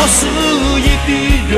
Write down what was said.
nasıl yedi?